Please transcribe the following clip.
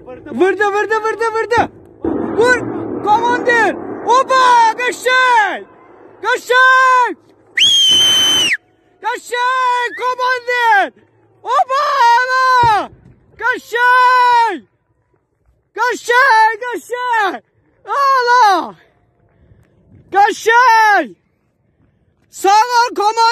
Vurdu vurdu vurdu vurdu. Vur. Komandir. Oba kaşay. Kaşay. Kaşay komandir. Oba ana. Kaşay. Kaşay kaşay. Ala. Kaşay. Sağ ol komandir.